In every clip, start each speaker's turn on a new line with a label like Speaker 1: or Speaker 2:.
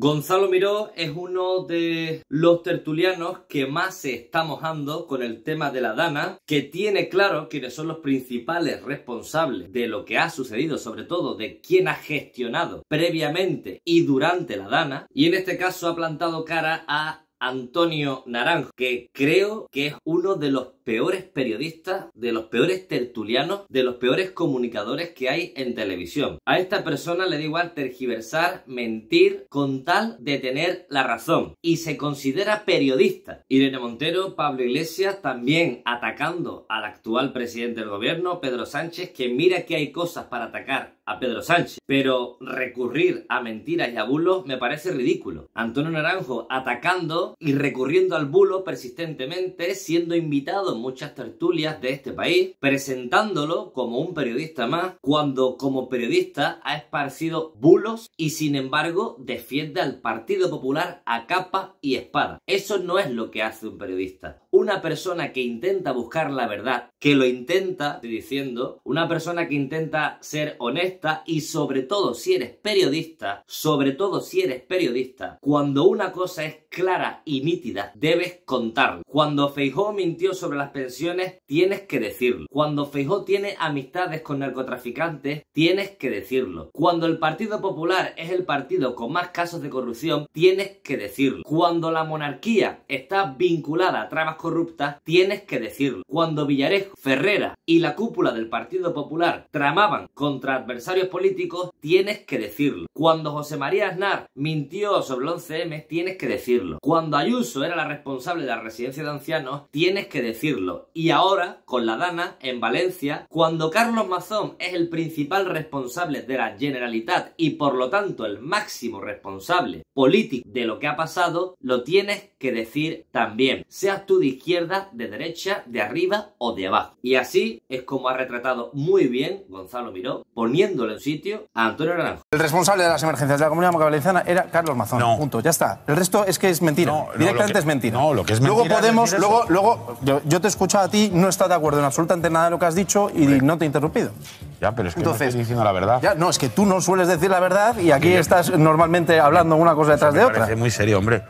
Speaker 1: Gonzalo Miró es uno de los tertulianos que más se está mojando con el tema de la Dana, que tiene claro quiénes son los principales responsables de lo que ha sucedido, sobre todo de quién ha gestionado previamente y durante la Dana, y en este caso ha plantado cara a Antonio Naranjo, que creo que es uno de los peores periodistas, de los peores tertulianos, de los peores comunicadores que hay en televisión. A esta persona le da igual tergiversar, mentir, con tal de tener la razón. Y se considera periodista. Irene Montero, Pablo Iglesias, también atacando al actual presidente del gobierno, Pedro Sánchez, que mira que hay cosas para atacar a Pedro Sánchez, pero recurrir a mentiras y a bulos me parece ridículo. Antonio Naranjo atacando y recurriendo al bulo persistentemente, siendo invitado muchas tertulias de este país, presentándolo como un periodista más, cuando como periodista ha esparcido bulos y sin embargo defiende al Partido Popular a capa y espada. Eso no es lo que hace un periodista. Una persona que intenta buscar la verdad, que lo intenta, estoy diciendo, una persona que intenta ser honesta y sobre todo si eres periodista, sobre todo si eres periodista, cuando una cosa es clara y nítida, debes contarlo. Cuando Feijó mintió sobre las pensiones, tienes que decirlo. Cuando Feijó tiene amistades con narcotraficantes, tienes que decirlo. Cuando el Partido Popular es el partido con más casos de corrupción, tienes que decirlo. Cuando la monarquía está vinculada a trabas corruptas, tienes que decirlo. Cuando Villarejo, Ferrera y la cúpula del Partido Popular tramaban contra adversarios políticos, tienes que decirlo. Cuando José María Aznar mintió sobre el 11M, tienes que decirlo. Cuando Ayuso era la responsable de la residencia de ancianos, tienes que decirlo. Y ahora, con la Dana, en Valencia, cuando Carlos Mazón es el principal responsable de la Generalitat y por lo tanto el máximo responsable político de lo que ha pasado, lo tienes que decir también. Seas tú de izquierda, de derecha, de arriba o de abajo. Y así es como ha retratado muy bien Gonzalo Miró, poniéndole en sitio a Antonio Naranjo.
Speaker 2: El responsable de las emergencias de la Comunidad Valenciana era Carlos Mazón.
Speaker 3: No.
Speaker 2: Punto, ya está. El resto es que es mentira.
Speaker 3: No, no,
Speaker 2: Directamente
Speaker 3: que-
Speaker 2: es mentira.
Speaker 3: no, lo que es
Speaker 2: Luego
Speaker 3: mentira es
Speaker 2: podemos, luego, luego yo, yo te he escuchado a ti, no estás de acuerdo en absolutamente nada de lo que has dicho y no te he interrumpido.
Speaker 3: Ya, pero es que
Speaker 2: Entonces-
Speaker 3: no estoy diciendo la verdad.
Speaker 2: Ya, no, es que tú no sueles decir la verdad y aquí estás normalmente hablando una cosa detrás
Speaker 3: me
Speaker 2: de
Speaker 3: parece
Speaker 2: otra.
Speaker 3: muy serio, hombre.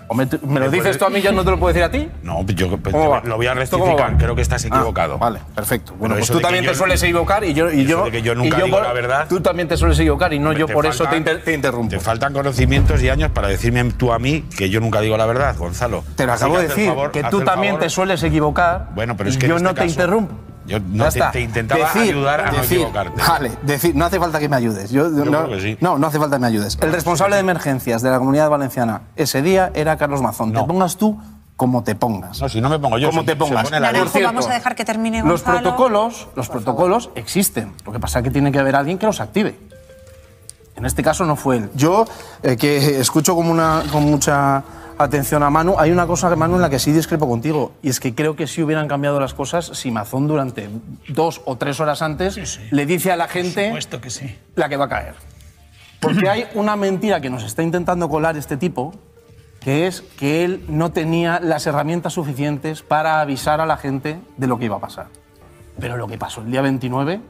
Speaker 2: ¿Me lo dices tú a mí, yo no te lo puedo decir a ti?
Speaker 3: No, yo pues,
Speaker 2: ¿Cómo va?
Speaker 3: lo voy a
Speaker 2: ¿Esto cómo
Speaker 3: rectificar. Creo que estás
Speaker 2: Ah,
Speaker 3: equivocado.
Speaker 2: vale, perfecto. Bueno, pues tú también
Speaker 3: yo
Speaker 2: te sueles equivocar y yo. Y yo
Speaker 3: de que yo
Speaker 2: y
Speaker 3: nunca digo
Speaker 2: por-
Speaker 3: la verdad.
Speaker 2: Tú también te sueles equivocar y no yo por eso te,
Speaker 3: faltan-
Speaker 2: inter- te interrumpo.
Speaker 3: Te faltan conocimientos y años para decirme tú a mí que yo nunca digo la verdad, Gonzalo.
Speaker 2: Te lo acabo de decir,
Speaker 3: favor-
Speaker 2: que tú también te sueles equivocar.
Speaker 3: Bueno, pero es
Speaker 2: y
Speaker 3: que
Speaker 2: yo
Speaker 3: este
Speaker 2: no te interrumpo.
Speaker 3: Yo no te, intentaba
Speaker 2: Decir-
Speaker 3: ayudar a
Speaker 2: decir-
Speaker 3: no equivocarte.
Speaker 2: Vale, decir, no hace falta que me ayudes. Yo, no,
Speaker 3: creo que sí.
Speaker 2: no, no hace falta que me ayudes. El responsable de emergencias de la comunidad valenciana ese día era Carlos Mazón.
Speaker 3: No.
Speaker 2: Te pongas tú como te pongas.
Speaker 3: No, si no me pongo yo.
Speaker 2: Como te
Speaker 3: se
Speaker 2: pongas.
Speaker 3: pone la
Speaker 2: Por
Speaker 4: Naranjo,
Speaker 2: cierto,
Speaker 4: vamos a dejar que termine
Speaker 2: Los protocolos, los protocolos existen. Lo que pasa es que tiene que haber alguien que los active. En este caso no fue él. Yo, eh, que escucho como una, con mucha atención a Manu, hay una cosa, Manu, en la que sí discrepo contigo. Y es que creo que sí hubieran cambiado las cosas si Mazón durante dos o tres horas antes le dice a la gente
Speaker 5: Supuesto que sí.
Speaker 2: la que va a caer. Porque hay una mentira que nos está intentando colar este tipo, que es que él no tenía las herramientas suficientes para avisar a la gente de lo que iba a pasar. Pero lo que pasó el día 29,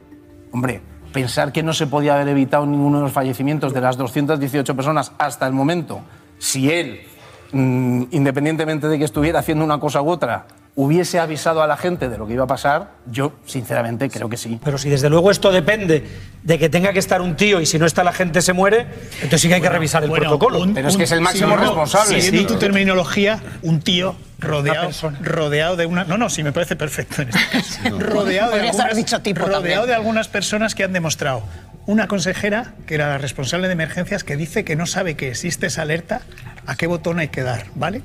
Speaker 2: hombre, pensar que no se podía haber evitado ninguno de los fallecimientos de las 218 personas hasta el momento, si él, mm, independientemente de que estuviera haciendo una cosa u otra, hubiese avisado a la gente de lo que iba a pasar, yo sinceramente creo que sí.
Speaker 5: Pero si desde luego esto depende de que tenga que estar un tío y si no está la gente se muere, entonces sí que hay que revisar el
Speaker 6: Bueno,
Speaker 5: protocolo.
Speaker 6: un-
Speaker 2: Pero es que es el máximo responsable.
Speaker 6: Siguiendo
Speaker 2: Sí.
Speaker 6: tu terminología, un tío rodeado, rodeado de una. No, no, sí me parece perfecto en este caso. rodeado de
Speaker 4: Podrías haber
Speaker 6: algunas,
Speaker 4: dicho tipo
Speaker 6: rodeado
Speaker 4: también.
Speaker 6: de algunas personas que han demostrado. Una consejera, que era la responsable de emergencias, que dice que no sabe que existe esa alerta, a qué botón hay que dar, ¿vale?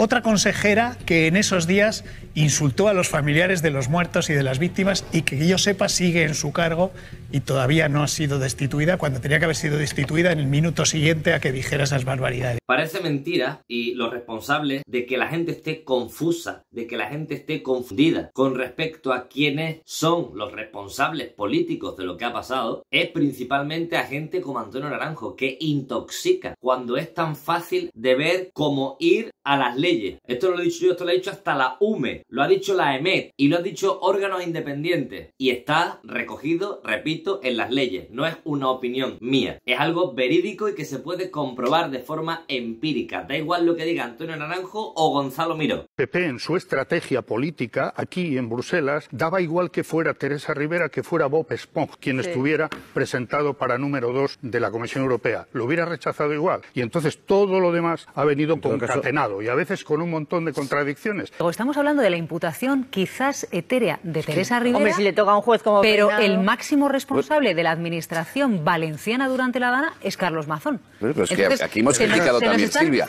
Speaker 6: Otra consejera que en esos días insultó a los familiares de los muertos y de las víctimas y que yo sepa sigue en su cargo y todavía no ha sido destituida cuando tenía que haber sido destituida en el minuto siguiente a que dijera esas barbaridades.
Speaker 1: Parece mentira y los responsables de que la gente esté confusa, de que la gente esté confundida con respecto a quiénes son los responsables políticos de lo que ha pasado, es principalmente a gente como Antonio Naranjo, que intoxica cuando es tan fácil de ver cómo ir a las leyes leyes. Esto no lo he dicho yo, esto lo ha dicho hasta la UME, lo ha dicho la EMET y lo ha dicho órganos independientes. Y está recogido, repito, en las leyes. No es una opinión mía. Es algo verídico y que se puede comprobar de forma empírica. Da igual lo que diga Antonio Naranjo o Gonzalo Miró.
Speaker 4: PP en su estrategia política aquí en Bruselas daba igual que fuera Teresa Rivera que fuera Bob Esponja quien estuviera presentado para número dos de la Comisión Europea. Lo hubiera rechazado igual. Y entonces todo lo demás ha venido concatenado y a veces con un montón de contradicciones.
Speaker 7: Luego estamos hablando de la imputación quizás etérea de Teresa Rivera.
Speaker 8: Hombre, si le toca a un juez como
Speaker 7: Pero
Speaker 8: Peinado-
Speaker 7: el máximo responsable de la administración valenciana durante la Dana es Carlos Mazón.
Speaker 9: Pero es que aquí hemos criticado
Speaker 7: nos
Speaker 9: también, Silvia.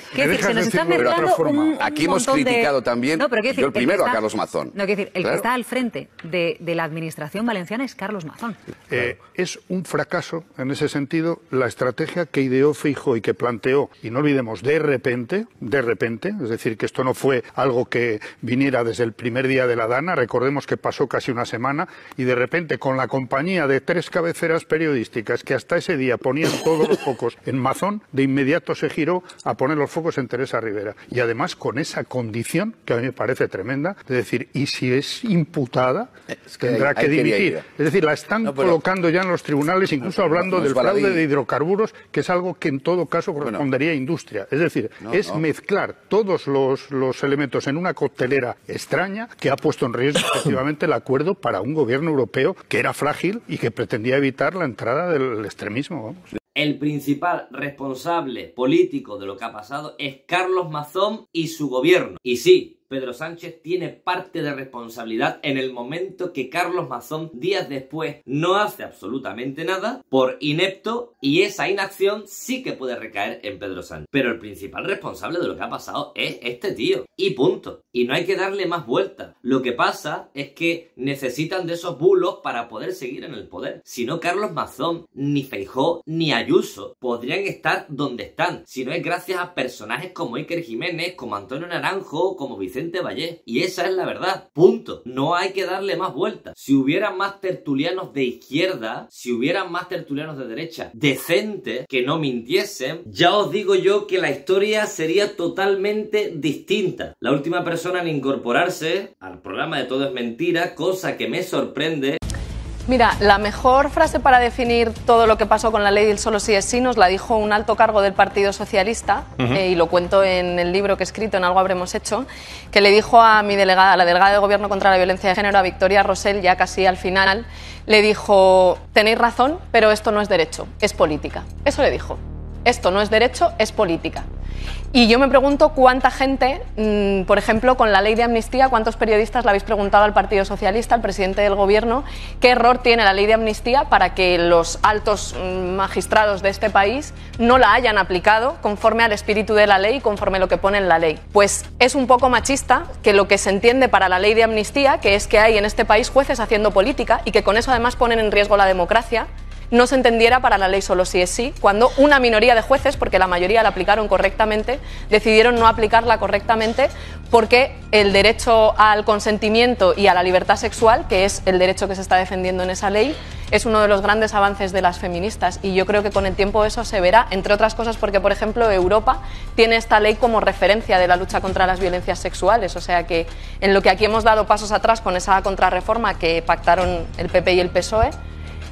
Speaker 9: Aquí hemos criticado también,
Speaker 7: No, pero quiero decir,
Speaker 9: yo el primero a
Speaker 7: está-
Speaker 9: Carlos Mazón.
Speaker 7: No, quiero decir, el
Speaker 9: Claro.
Speaker 7: que está al frente de, de la administración valenciana es Carlos Mazón.
Speaker 4: Eh, es un fracaso, en ese sentido, la estrategia que ideó Feijóo y que planteó, y no olvidemos, de repente, de repente, es decir, que esto no fue algo que viniera desde el primer día de la Dana, recordemos que pasó casi una semana, y de repente con la compañía de tres cabeceras periodísticas que hasta ese día ponían todos los focos en Mazón, de inmediato se giró a poner los focos en Teresa Rivera. Y además con esa condición, que a mí me parece tremenda, de decir, y si es imputada,
Speaker 9: que
Speaker 4: tendrá
Speaker 9: ahí-
Speaker 4: que
Speaker 9: ahí
Speaker 4: dimitir.
Speaker 9: ir.
Speaker 4: Es decir, la están
Speaker 9: No, pero-
Speaker 4: colocando ya en los tribunales, incluso hablando
Speaker 9: no
Speaker 4: del fraude de hidrocarburos, que es algo que en todo caso correspondería a industria. Es decir, es mezclar todos los, los elementos en una coctelera extraña que ha puesto en riesgo efectivamente el acuerdo para un gobierno europeo que era frágil y que pretendía evitar la entrada del extremismo. vamos.
Speaker 1: El principal responsable político de lo que ha pasado es Carlos Mazón y su gobierno. Y sí, Pedro Sánchez tiene parte de responsabilidad en el momento que Carlos Mazón días después no hace absolutamente nada por inepto y esa inacción sí que puede recaer en Pedro Sánchez. Pero el principal responsable de lo que ha pasado es este tío. Y punto. Y no hay que darle más vueltas. Lo que pasa es que necesitan de esos bulos para poder seguir en el poder. Si no, Carlos Mazón, ni Feijó, ni Ayuso podrían estar donde están. Si no es gracias a personajes como Iker Jiménez, como Antonio Naranjo, como Vicente Y esa es la verdad. Punto. No hay que darle más vueltas. Si hubiera más tertulianos de izquierda, si hubiera más tertulianos de derecha decentes, que no mintiesen, ya os digo yo que la historia sería totalmente distinta. La última persona en incorporarse al programa de Todo es Mentira, cosa que me sorprende,
Speaker 10: Mira, la mejor frase para definir todo lo que pasó con la ley del solo sí es sí nos la dijo un alto cargo del Partido Socialista, eh, y lo cuento en el libro que he escrito, en Algo Habremos Hecho, que le dijo a mi delegada, a la delegada de Gobierno contra la Violencia de Género, a Victoria Rosell, ya casi al final, le dijo, tenéis razón, pero esto no es derecho, es política. Eso le dijo. Esto no es derecho, es política. Y yo me pregunto cuánta gente, mm, por ejemplo, con la ley de amnistía, cuántos periodistas le habéis preguntado al Partido Socialista, al presidente del Gobierno, qué error tiene la ley de amnistía para que los altos mm, magistrados de este país no la hayan aplicado conforme al espíritu de la ley y conforme a lo que pone en la ley. Pues es un poco machista que lo que se entiende para la ley de amnistía, que es que hay en este país jueces haciendo política y que con eso además ponen en riesgo la democracia, no se entendiera para la ley solo si es sí, cuando una minoría de jueces, porque la mayoría la aplicaron correctamente, decidieron no aplicarla correctamente porque el derecho al consentimiento y a la libertad sexual, que es el derecho que se está defendiendo en esa ley, es uno de los grandes avances de las feministas. Y yo creo que con el tiempo eso se verá, entre otras cosas porque, por ejemplo, Europa tiene esta ley como referencia de la lucha contra las violencias sexuales, o sea que en lo que aquí hemos dado pasos atrás con esa contrarreforma que pactaron el PP y el PSOE,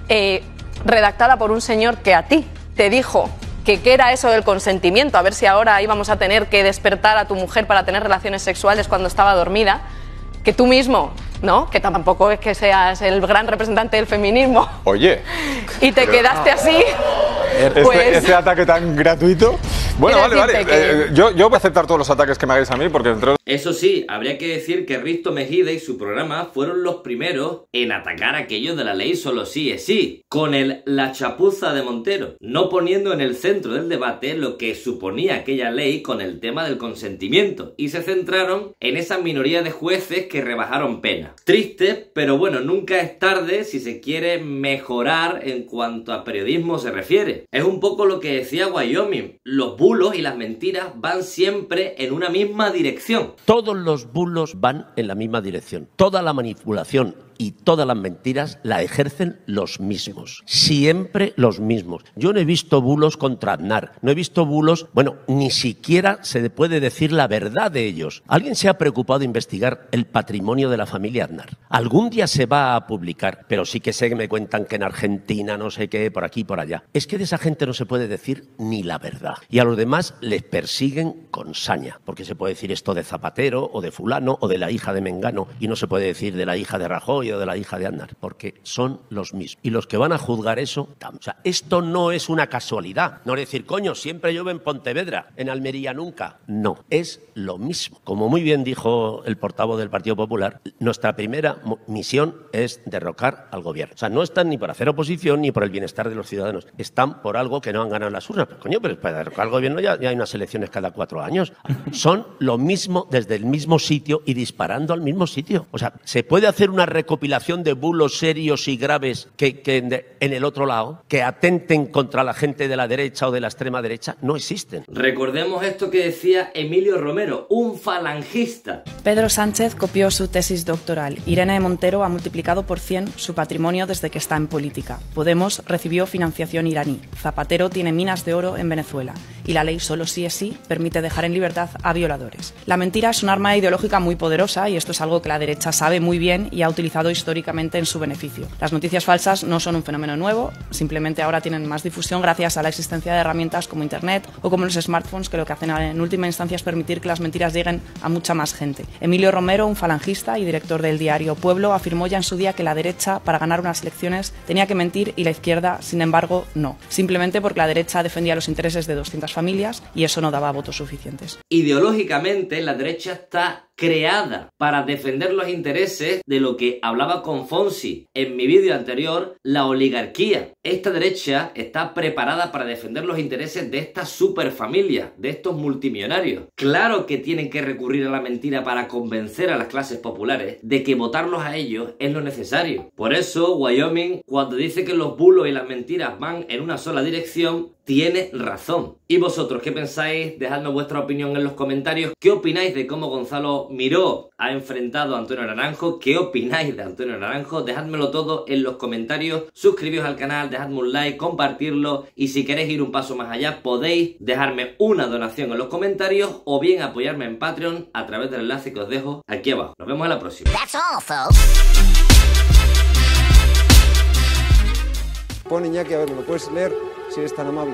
Speaker 10: eh, redactada por un señor que a ti te dijo que qué era eso del consentimiento, a ver si ahora íbamos a tener que despertar a tu mujer para tener relaciones sexuales cuando estaba dormida, que tú mismo, ¿no? Que tampoco es que seas el gran representante del feminismo
Speaker 11: Oye,
Speaker 10: y te
Speaker 11: Pero-
Speaker 10: quedaste así.
Speaker 11: Este,
Speaker 10: Pues-
Speaker 11: este ataque tan gratuito. Bueno, vale, vale.
Speaker 10: que-
Speaker 11: Eh, yo, yo voy a aceptar todos los ataques que me hagáis a mí porque entre
Speaker 1: Eso sí, habría que decir que Risto Mejide y su programa fueron los primeros en atacar aquello de la ley solo sí es sí, con el la chapuza de Montero, no poniendo en el centro del debate lo que suponía aquella ley con el tema del consentimiento, y se centraron en esa minoría de jueces que rebajaron pena. Triste, pero bueno, nunca es tarde si se quiere mejorar en cuanto a periodismo se refiere. Es un poco lo que decía Wyoming, los bulos y las mentiras van siempre en una misma dirección.
Speaker 12: Todos los bulos van en la misma dirección. Toda la manipulación
Speaker 8: y todas las mentiras la ejercen los mismos. Siempre los mismos. Yo no he visto bulos contra Aznar, no he visto bulos, bueno, ni siquiera se puede decir la verdad de ellos. ¿Alguien se ha preocupado de investigar el patrimonio de la familia Aznar? Algún día se va a publicar, pero sí que sé que me cuentan que en Argentina, no sé qué, por aquí, por allá. Es que de esa gente no se puede decir ni la verdad. Y a los demás les persiguen con saña, porque se puede decir esto de Zapatero o de fulano o de la hija de Mengano y no se puede decir de la hija de Rajoy de la hija de Aznar, porque son los mismos. Y los que van a juzgar eso, o sea, esto no es una casualidad. No es decir, coño, siempre llueve en Pontevedra, en Almería nunca. No, es lo mismo. Como muy bien dijo el portavoz del Partido Popular, nuestra primera misión es derrocar al gobierno. O sea, no están ni por hacer oposición ni por el bienestar de los ciudadanos. Están por algo que no han ganado las urnas. Pero, coño, pero para derrocar al gobierno ya, ya hay unas elecciones cada cuatro años. Son lo mismo desde el mismo sitio y disparando al mismo sitio. O sea, ¿se puede hacer una recopilación de bulos serios y graves que, que en, en el otro lado, que atenten contra la gente de la derecha o de la extrema derecha? No existen.
Speaker 1: Recordemos esto que decía Emilio Romero, un falangista.
Speaker 9: Pedro Sánchez copió su tesis doctoral. Irene Montero ha multiplicado por 100 su patrimonio desde que está en política. Podemos recibió financiación iraní. Zapatero tiene minas de oro en Venezuela. Y la ley solo sí es sí permite dejar en libertad a violadores. La mentira es un arma ideológica muy poderosa y esto es algo que la derecha sabe muy bien y ha utilizado históricamente en su beneficio. Las noticias falsas no son un fenómeno nuevo, simplemente ahora tienen más difusión gracias a la existencia de herramientas como Internet o como los smartphones que lo que hacen en última instancia es permitir que las mentiras lleguen a mucha más gente. Emilio Romero, un falangista y director del diario Pueblo, afirmó ya en su día que la derecha, para ganar unas elecciones, tenía que mentir y la izquierda, sin embargo, no. Simplemente porque la derecha defendía los intereses de 200 familias y eso no daba votos suficientes.
Speaker 1: Ideológicamente, la derecha está creada para defender los intereses de lo que hablaba con Fonsi en mi vídeo anterior, la oligarquía. Esta derecha está preparada para defender los intereses de esta superfamilia, de estos multimillonarios. Claro que tienen que recurrir a la mentira para convencer a las clases populares de que votarlos a ellos es lo necesario. Por eso, Wyoming, cuando dice que los bulos y las mentiras van en una sola dirección, tiene razón. ¿Y vosotros qué pensáis? Dejadnos vuestra opinión en los comentarios. ¿Qué opináis de cómo Gonzalo Miró ha enfrentado a Antonio Naranjo? ¿Qué opináis de Antonio Naranjo? Dejádmelo todo en los comentarios. Suscribíos al canal, dejadme un like, compartirlo y si queréis ir un paso más allá podéis dejarme una donación en los comentarios o bien apoyarme en Patreon a través del enlace que os dejo aquí abajo. Nos vemos en la próxima.
Speaker 13: Pon Iñaki, a ver, ¿me lo puedes leer? Si eres tan amable.